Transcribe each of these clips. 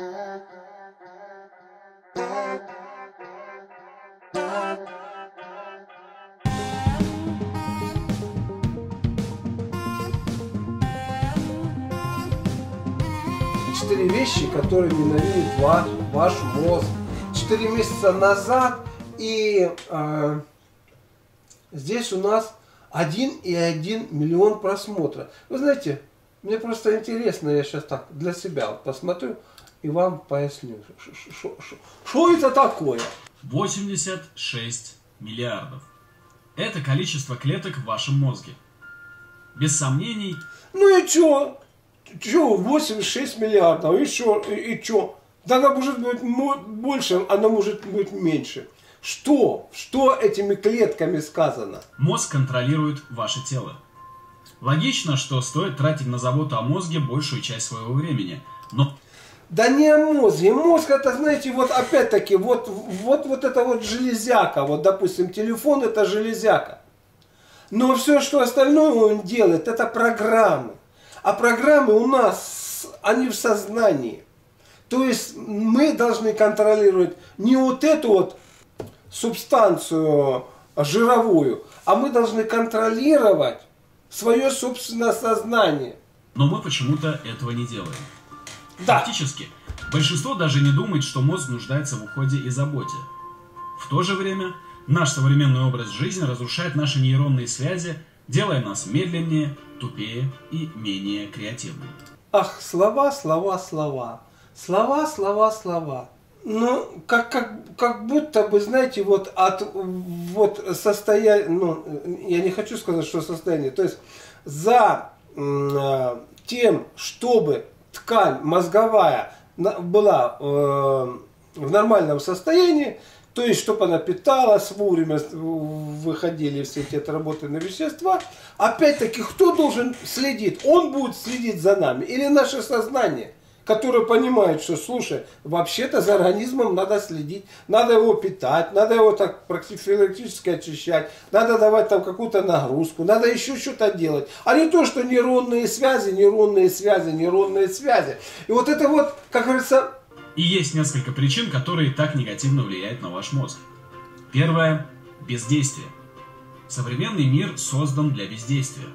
Четыре вещи, которые ненавидит ваш, ваш мозг. Четыре месяца назад и э, здесь у нас один и один миллион просмотров. Вы знаете, мне просто интересно, я сейчас так для себя посмотрю и вам поясню, что это такое. 86 миллиардов. Это количество клеток в вашем мозге. Без сомнений. Ну и чё? Чё, 86 миллиардов, и чё, и, и чё? Да она может быть больше, она может быть меньше. Что? Что этими клетками сказано? Мозг контролирует ваше тело. Логично, что стоит тратить на заботу о мозге большую часть своего времени, но... Да не о мозге. Мозг это, знаете, вот опять-таки, вот, вот, вот это вот железяка. Вот, допустим, телефон это железяка. Но все, что остальное он делает, это программы. А программы у нас, они в сознании. То есть мы должны контролировать не вот эту вот субстанцию жировую, а мы должны контролировать свое собственное сознание. Но мы почему-то этого не делаем. Да. Фактически, большинство даже не думает, что мозг нуждается в уходе и заботе. В то же время, наш современный образ жизни разрушает наши нейронные связи, делая нас медленнее, тупее и менее креативными. Ах, слова, слова, слова. Слова, слова, слова. Ну, как, как, как будто бы, знаете, вот от вот состояния, ну, я не хочу сказать, что состояние, то есть за э, тем, чтобы ткань мозговая была э, в нормальном состоянии, то есть, чтобы она питалась, вовремя выходили все эти отработанные вещества. Опять-таки, кто должен следить? Он будет следить за нами или наше сознание? Которые понимают, что, слушай, вообще-то за организмом надо следить, надо его питать, надо его так профилактически очищать, надо давать там какую-то нагрузку, надо еще что-то делать. А не то, что нейронные связи, нейронные связи, нейронные связи. И вот это вот, как говорится... И есть несколько причин, которые так негативно влияют на ваш мозг. Первое – бездействие. Современный мир создан для бездействия.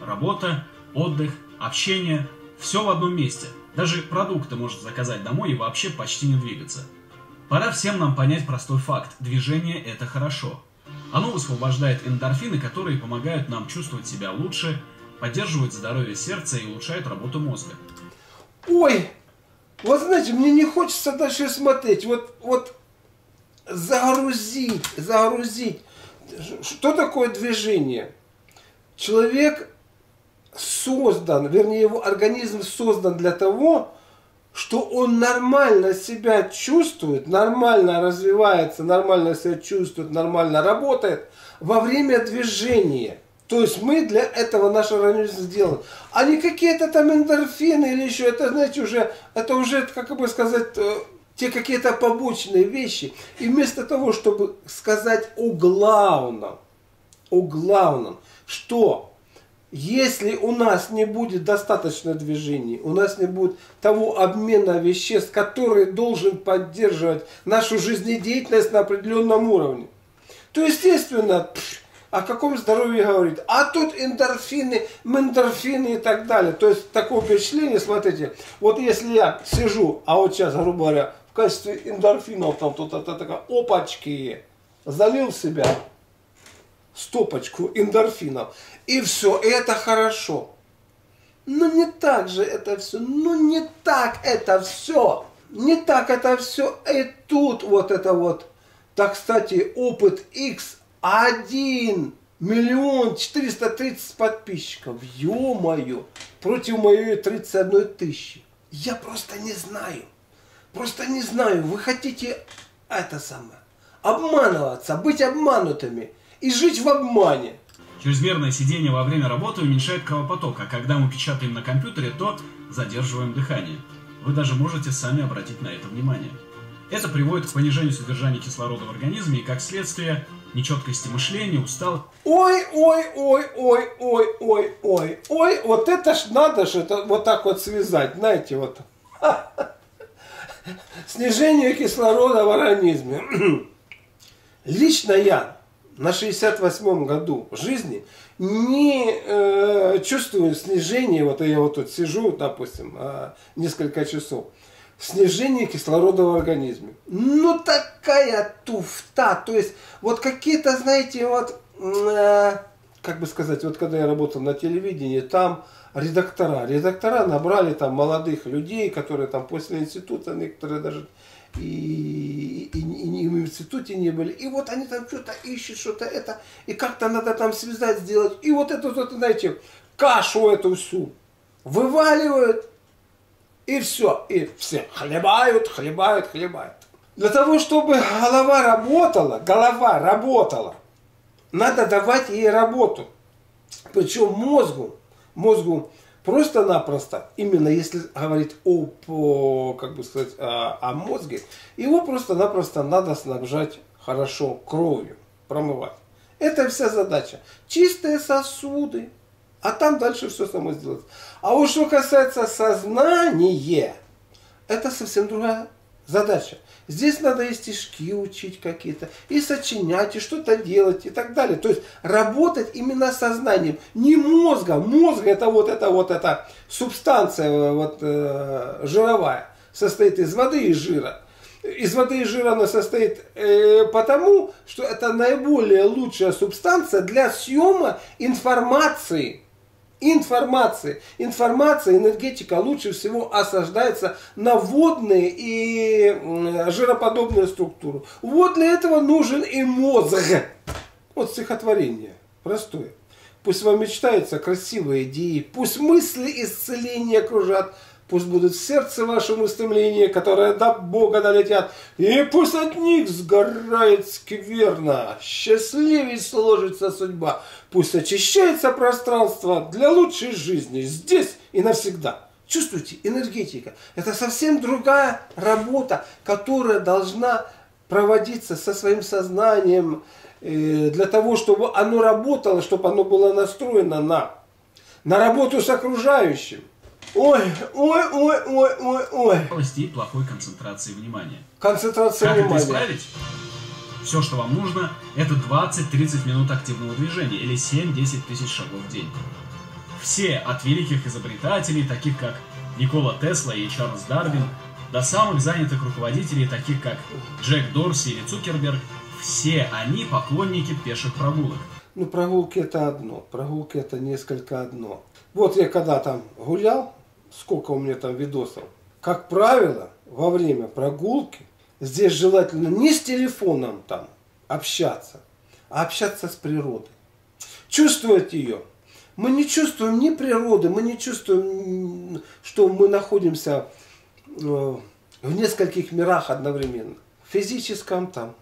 Работа, отдых, общение – все в одном месте – даже продукты может заказать домой и вообще почти не двигаться. Пора всем нам понять простой факт. Движение – это хорошо. Оно высвобождает эндорфины, которые помогают нам чувствовать себя лучше, поддерживают здоровье сердца и улучшают работу мозга. Ой, вот знаете, мне не хочется дальше смотреть. Вот, вот загрузить, загрузить. Что такое движение? Человек создан, вернее его организм создан для того, что он нормально себя чувствует, нормально развивается, нормально себя чувствует, нормально работает во время движения. То есть мы для этого наш организм сделан. А не какие-то там эндорфины или еще, это, знаете, уже, это уже, как бы сказать, э, те какие-то побочные вещи. И вместо того, чтобы сказать о главном, о главном, что если у нас не будет достаточно движений, у нас не будет того обмена веществ, который должен поддерживать нашу жизнедеятельность на определенном уровне, то естественно, о каком здоровье говорит. А тут эндорфины, мендорфины и так далее. То есть такое впечатление, смотрите, вот если я сижу, а вот сейчас, грубо говоря, в качестве эндорфинов там тут это такая, опачки, залил себя, стопочку эндорфинов. И все, и это хорошо. Но не так же это все. Ну не так это все. Не так это все. И тут вот это вот. Так, кстати, опыт X 1 миллион 430 подписчиков. Ё-моё. Против моей 31 тысячи. Я просто не знаю. Просто не знаю. Вы хотите это самое. Обманываться, быть обманутыми и жить в обмане. Чрезмерное сидение во время работы уменьшает кровопоток, а когда мы печатаем на компьютере, то задерживаем дыхание. Вы даже можете сами обратить на это внимание. Это приводит к понижению содержания кислорода в организме и, как следствие, нечеткости мышления, устал. Ой, ой, ой, ой, ой, ой, ой, ой, вот это ж надо же это вот так вот связать, знаете, вот. снижению кислорода в организме. Лично я на 68-м году жизни не э, чувствую снижения, вот я вот тут сижу, допустим, э, несколько часов, снижение кислорода в организме. Ну такая туфта, то есть вот какие-то, знаете, вот, э, как бы сказать, вот когда я работал на телевидении, там редактора, редактора набрали там молодых людей, которые там после института, некоторые даже и, и, и, и в институте не были. И вот они там что-то ищут, что-то это, и как-то надо там связать, сделать. И вот эту, вот, знаете, кашу эту всю вываливают, и все. И все хлебают, хлебают, хлебают. Для того, чтобы голова работала, голова работала, надо давать ей работу. Причем мозгу, мозгу просто-напросто, именно если говорить о, как бы сказать, о, о мозге, его просто-напросто надо снабжать хорошо кровью, промывать. Это вся задача. Чистые сосуды, а там дальше все само сделать. А вот что касается сознания, это совсем другая задача. Здесь надо и стишки учить какие-то, и сочинять, и что-то делать, и так далее. То есть работать именно сознанием, не мозгом. Мозг это вот это вот эта субстанция вот, э, жировая, состоит из воды и жира. Из воды и жира она состоит э, потому, что это наиболее лучшая субстанция для съема информации информации. Информация, энергетика лучше всего осаждается на водные и жироподобные структуры. Вот для этого нужен и мозг. Вот стихотворение. Простое. Пусть вам мечтаются красивые идеи, пусть мысли исцеления окружат Пусть будут в сердце вашем устремления, которые до Бога долетят, и пусть от них сгорает скверно, счастливей сложится судьба, пусть очищается пространство для лучшей жизни здесь и навсегда. Чувствуете, энергетика. Это совсем другая работа, которая должна проводиться со своим сознанием, э, для того, чтобы оно работало, чтобы оно было настроено на, на работу с окружающим. Ой, ой, ой, ой, ой, ой. Области плохой концентрации внимания. Концентрация как внимания. это исправить? Все, что вам нужно, это 20-30 минут активного движения или 7-10 тысяч шагов в день. Все, от великих изобретателей, таких как Никола Тесла и Чарльз Дарвин, до самых занятых руководителей, таких как Джек Дорси или Цукерберг, все они поклонники пеших прогулок. Ну, прогулки это одно, прогулки это несколько одно. Вот я когда там гулял, сколько у меня там видосов. Как правило, во время прогулки здесь желательно не с телефоном там общаться, а общаться с природой. Чувствовать ее. Мы не чувствуем ни природы, мы не чувствуем, что мы находимся э, в нескольких мирах одновременно. В физическом там,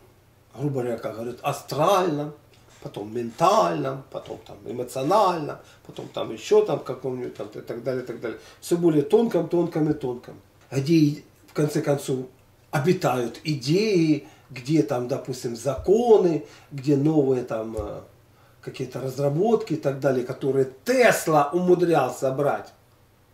грубо говоря, как говорят, астральном, потом ментальном, потом там эмоционально, потом там еще там каком-нибудь там и так далее, и так далее. Все более тонком, тонком и тонком. Где в конце концов обитают идеи, где там, допустим, законы, где новые там э, какие-то разработки и так далее, которые Тесла умудрялся брать.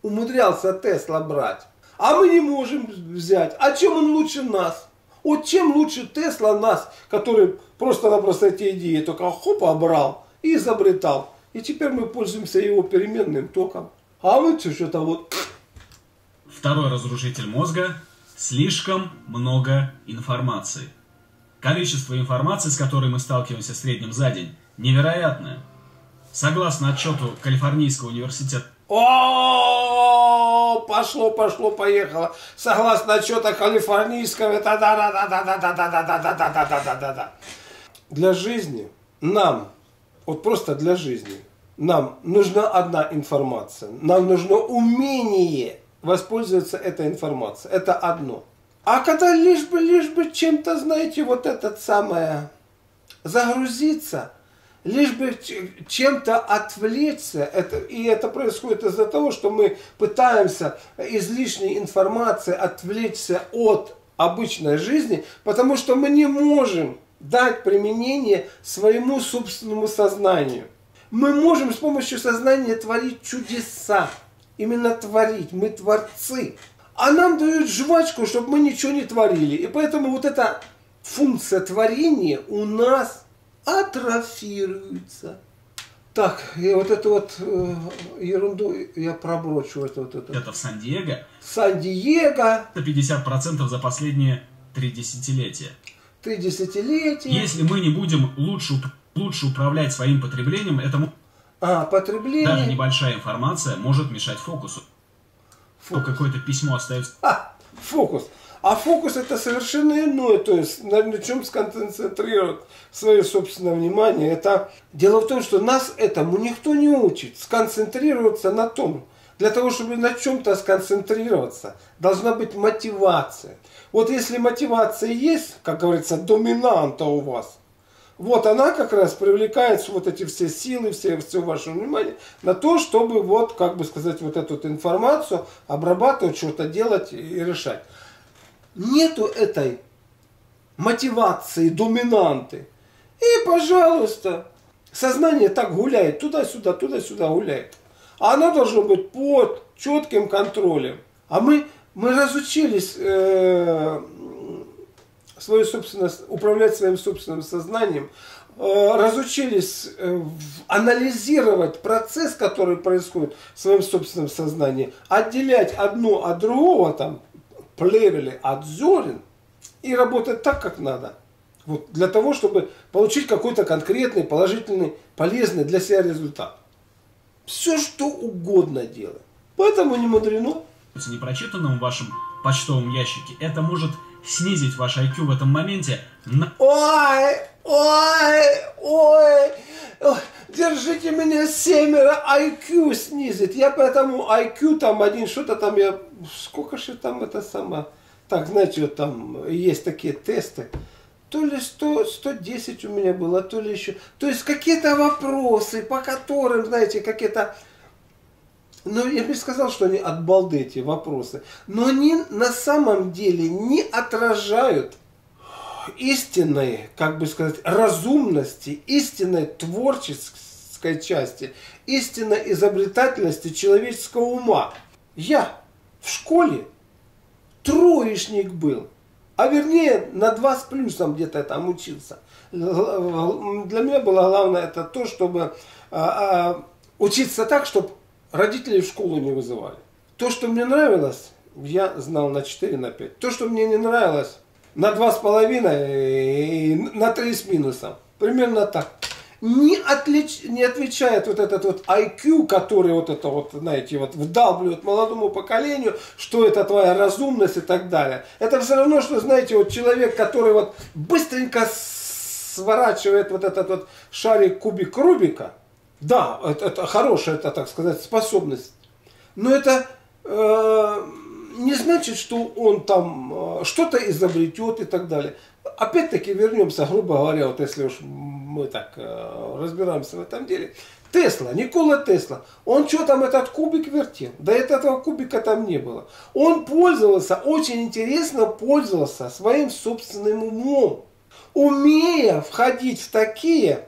Умудрялся Тесла брать. А мы не можем взять. А чем он лучше нас? Вот чем лучше Тесла нас, который просто-напросто эти идеи только хопа брал и изобретал. И теперь мы пользуемся его переменным током. А мы что-то вот... Второй разрушитель мозга – слишком много информации. Количество информации, с которой мы сталкиваемся в среднем за день, невероятное. Согласно отчету Калифорнийского университета о, пошло, пошло, поехало. Согласно отчета калифорнийского, да, да, да, да, да, да, да, да, да, да, да, да, да, да, да. Для жизни нам, вот просто для жизни, нам нужна одна информация. Нам нужно умение воспользоваться этой информацией. Это одно. А когда лишь бы, лишь бы чем-то, знаете, вот этот самое, загрузиться – лишь бы чем-то отвлечься. Это, и это происходит из-за того, что мы пытаемся излишней информации отвлечься от обычной жизни, потому что мы не можем дать применение своему собственному сознанию. Мы можем с помощью сознания творить чудеса. Именно творить. Мы творцы. А нам дают жвачку, чтобы мы ничего не творили. И поэтому вот эта функция творения у нас атрофируется. Так, и вот эту вот э, ерунду я проброчу. Это, вот это. это в Сан-Диего. Сан-Диего. Это 50% за последние три десятилетия. Три десятилетия. Если мы не будем лучше, лучше управлять своим потреблением, этому а, потребление. даже небольшая информация может мешать фокусу. Фокус. То какое-то письмо остается. А, фокус. А фокус это совершенно иное, то есть на, на чем сконцентрировать свое собственное внимание. Это дело в том, что нас этому никто не учит. Сконцентрироваться на том. Для того, чтобы на чем-то сконцентрироваться, должна быть мотивация. Вот если мотивация есть, как говорится, доминанта у вас, вот она как раз привлекает вот эти все силы, все, все ваше внимание на то, чтобы вот, как бы сказать, вот эту информацию обрабатывать, что-то делать и решать нету этой мотивации, доминанты. И, пожалуйста, сознание так гуляет, туда-сюда, туда-сюда гуляет. А оно должно быть под четким контролем. А мы, мы разучились э, свое собственное, управлять своим собственным сознанием, э, разучились э, анализировать процесс, который происходит в своем собственном сознании, отделять одно от другого, там, плевели от зерен и работать так, как надо. Вот, для того, чтобы получить какой-то конкретный, положительный, полезный для себя результат. Все, что угодно делать. Поэтому не мудрено. Непрочитанном в вашем почтовом ящике, это может снизить ваш IQ в этом моменте на... Ой, ой, ой, ой, держите меня семеро, IQ снизит. Я поэтому IQ там один, что-то там я, сколько же там это самое, так, знаете, вот там есть такие тесты, то ли 100, 110 у меня было, то ли еще. То есть какие-то вопросы, по которым, знаете, какие-то... Ну, я бы сказал, что они от балды эти вопросы. Но они на самом деле не отражают истинной, как бы сказать, разумности, истинной творческой части, истинной изобретательности человеческого ума. Я в школе троечник был, а вернее на два с плюсом где-то там учился. Для меня было главное это то, чтобы а, а, учиться так, чтобы родители в школу не вызывали. То, что мне нравилось, я знал на 4, на 5. То, что мне не нравилось, на два с половиной и на три с минусом. Примерно так. Не, отлич, не отвечает вот этот вот IQ, который вот это вот, знаете, вот вдалбливает молодому поколению, что это твоя разумность и так далее. Это все равно, что, знаете, вот человек, который вот быстренько сворачивает вот этот вот шарик кубик Рубика, да, это, это хорошая, это, так сказать, способность. Но это э, не значит, что он там э, что-то изобретет и так далее. Опять-таки вернемся, грубо говоря, вот если уж мы так э, разбираемся в этом деле. Тесла, Никола Тесла, он что там этот кубик вертел? Да этого кубика там не было. Он пользовался, очень интересно пользовался своим собственным умом, умея входить в такие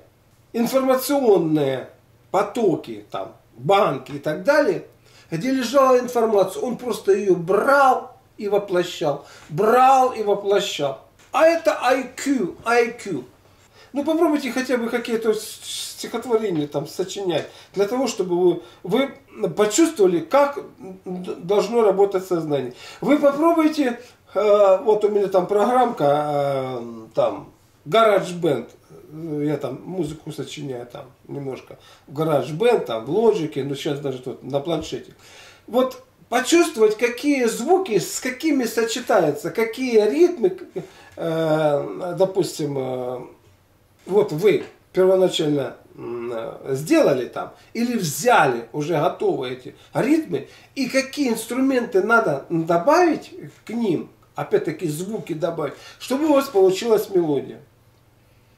информационные потоки, там, банки и так далее, где лежала информация, он просто ее брал и воплощал, брал и воплощал. А это IQ, IQ. Ну попробуйте хотя бы какие-то стихотворения там сочинять, для того, чтобы вы, вы почувствовали, как должно работать сознание. Вы попробуйте, э, вот у меня там программка, э, там, GarageBand, я там музыку сочиняю там немножко гараж бенд, там в лоджике, ну сейчас даже тут на планшете. Вот почувствовать, какие звуки с какими сочетаются, какие ритмы, э, допустим, э, вот вы первоначально э, сделали там, или взяли уже готовые эти ритмы, и какие инструменты надо добавить к ним, опять-таки звуки добавить, чтобы у вас получилась мелодия.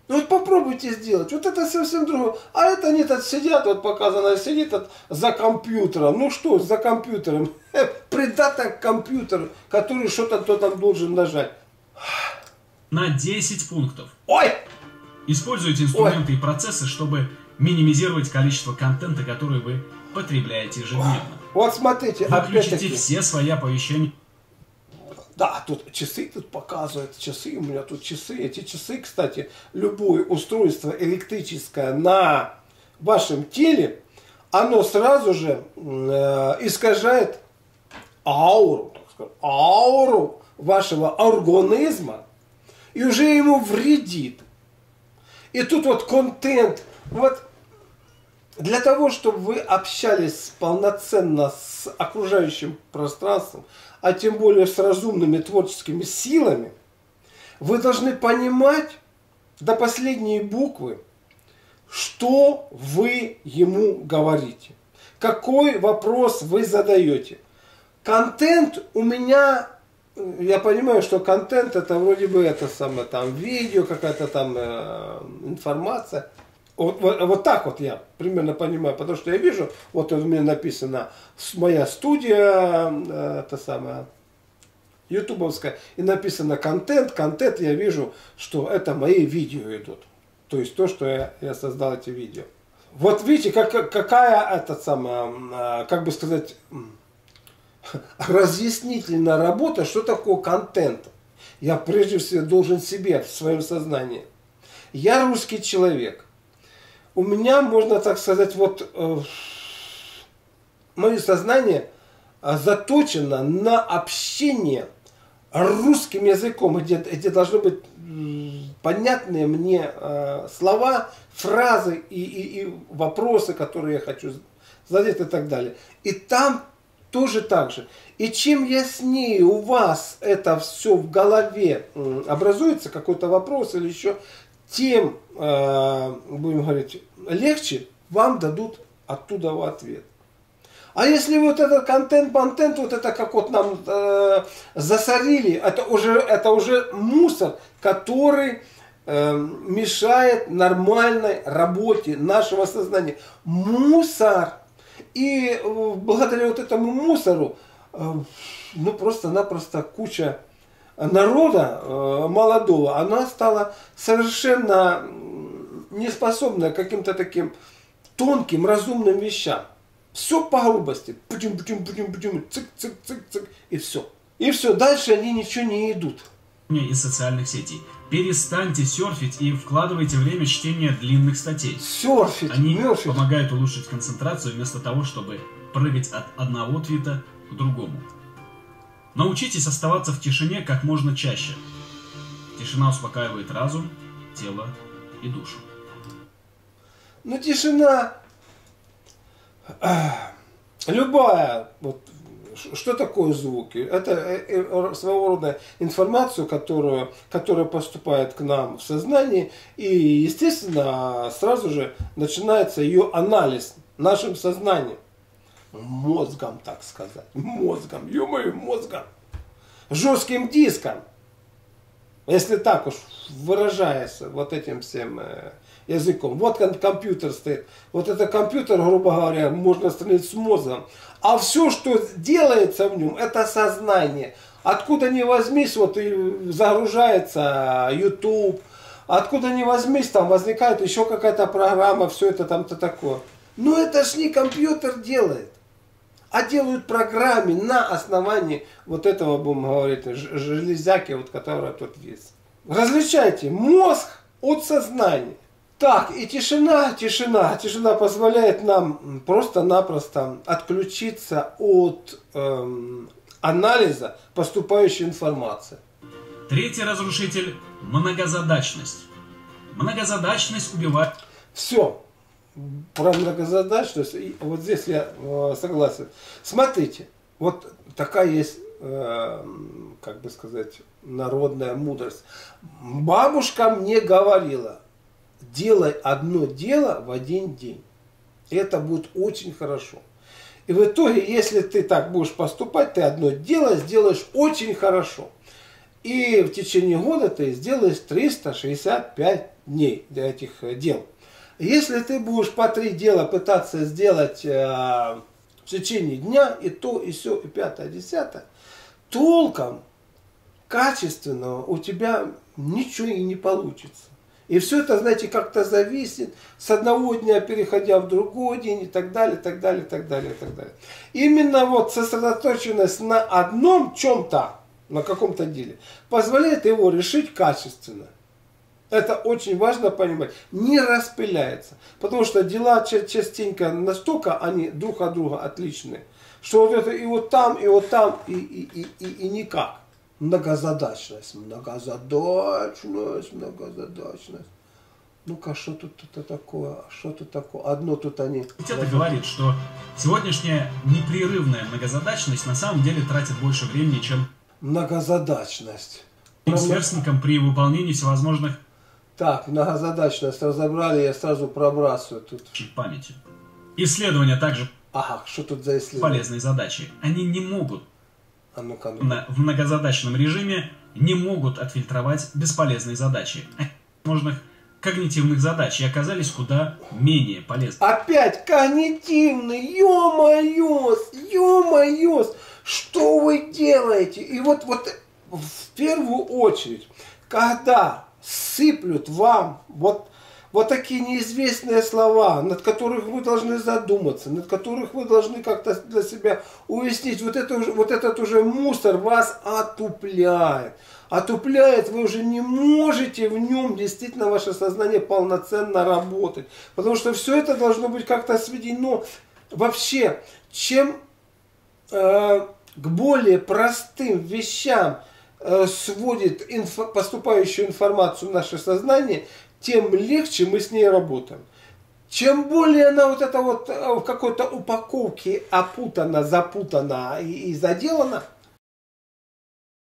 Ну вот попробуйте сделать. Вот это совсем другое. А это они тут сидят, вот показано, сидит от, за компьютером. Ну что, за компьютером. Придаток к компьютеру, который что-то кто там должен нажать. На 10 пунктов. Ой! Используйте инструменты Ой. и процессы, чтобы минимизировать количество контента, который вы потребляете ежедневно. Вот смотрите, Выключите все свои оповещения. Да, тут часы тут показывают, часы, у меня тут часы. Эти часы, кстати, любое устройство электрическое на вашем теле, оно сразу же э, искажает ауру, так сказать, ауру вашего организма и уже ему вредит. И тут вот контент, вот для того, чтобы вы общались полноценно с окружающим пространством, а тем более с разумными творческими силами, вы должны понимать до последней буквы, что вы ему говорите, какой вопрос вы задаете. Контент у меня, я понимаю, что контент это вроде бы это самое там видео, какая-то там э, информация. Вот, вот, вот так вот я примерно понимаю, потому что я вижу, вот у меня написано моя студия, э, это самое, ютубовская, и написано контент, контент, я вижу, что это мои видео идут. То есть то, что я, я создал эти видео. Вот видите, как, какая это самая, как бы сказать, разъяснительная работа, что такое контент. Я прежде всего должен себе в своем сознании. Я русский человек – у меня, можно так сказать, вот э, мое сознание э, заточено на общение русским языком, где, где должны быть понятные мне э, слова, фразы и, и, и вопросы, которые я хочу задать и так далее. И там тоже так же. И чем яснее у вас это все в голове образуется, какой-то вопрос или еще, тем, э, будем говорить, легче вам дадут оттуда ответ. А если вот этот контент-контент, вот это как вот нам э, засорили, это уже, это уже мусор, который э, мешает нормальной работе нашего сознания. Мусор. И э, благодаря вот этому мусору, э, ну просто-напросто куча народа э, молодого, она стала совершенно неспособная к каким-то таким тонким, разумным вещам. Все по грубости. Путим, путим, путим, путим, цик, цик, цик, цик, и все. И все, дальше они ничего не идут. Из социальных сетей. Перестаньте серфить и вкладывайте время чтения длинных статей. Серфить, Они мерфить. помогают улучшить концентрацию вместо того, чтобы прыгать от одного твита к другому. Научитесь оставаться в тишине как можно чаще. Тишина успокаивает разум, тело и душу. Ну, тишина, любая, вот, что такое звуки? Это э, э, своего рода информацию, которую, которая поступает к нам в сознание, и, естественно, сразу же начинается ее анализ нашим сознанием мозгом, так сказать, мозгом, ё-моё, мозгом, жестким диском, если так уж выражаясь вот этим всем э, языком. Вот компьютер стоит. Вот это компьютер, грубо говоря, можно сравнить с мозгом. А все, что делается в нем, это сознание. Откуда ни возьмись, вот и загружается YouTube, откуда ни возьмись, там возникает еще какая-то программа, все это там-то такое. Но это ж не компьютер делает а делают программы на основании вот этого, будем говорить, железяки, вот, которая тут есть. Различайте мозг от сознания. Так, и тишина, тишина, тишина позволяет нам просто-напросто отключиться от эм, анализа поступающей информации. Третий разрушитель – многозадачность. Многозадачность убивает... Все, про многозадачность, и вот здесь я э, согласен. Смотрите, вот такая есть, э, как бы сказать, народная мудрость. Бабушка мне говорила, делай одно дело в один день. Это будет очень хорошо. И в итоге, если ты так будешь поступать, ты одно дело сделаешь очень хорошо. И в течение года ты сделаешь 365 дней для этих дел. Если ты будешь по три дела пытаться сделать э, в течение дня, и то, и все, и пятое, и десятое, толком, качественного у тебя ничего и не получится. И все это, знаете, как-то зависит с одного дня, переходя в другой день и так далее, так далее, так далее, так далее. Именно вот сосредоточенность на одном чем-то, на каком-то деле, позволяет его решить качественно. Это очень важно понимать. Не распыляется. Потому что дела частенько настолько они друг от друга отличные, что вот это и вот там, и вот там, и, и, и, и, и никак. Многозадачность, многозадачность, многозадачность. Ну-ка, что тут это такое? Что тут такое? Одно тут они... Это говорит, что сегодняшняя непрерывная многозадачность на самом деле тратит больше времени, чем... Многозадачность. Сверстникам при выполнении всевозможных так, многозадачность разобрали, я сразу пробрасываю тут. Памятью. Исследования также Ага, что тут за исследования? полезные задачи. Они не могут а ну -ка, ну на, в многозадачном режиме не могут отфильтровать бесполезные задачи. Возможных когнитивных задач и оказались куда менее полезны. Опять когнитивный, ё-моё, ё-моё, что вы делаете? И вот, вот в первую очередь, когда сыплют вам вот, вот такие неизвестные слова, над которых вы должны задуматься, над которых вы должны как-то для себя уяснить. Вот, это вот этот уже мусор вас отупляет. Отупляет, вы уже не можете в нем действительно ваше сознание полноценно работать. Потому что все это должно быть как-то сведено. Вообще, чем э, к более простым вещам сводит инфо, поступающую информацию в наше сознание, тем легче мы с ней работаем. Чем более она вот это вот э, в какой-то упаковке опутана, запутана и, и заделана –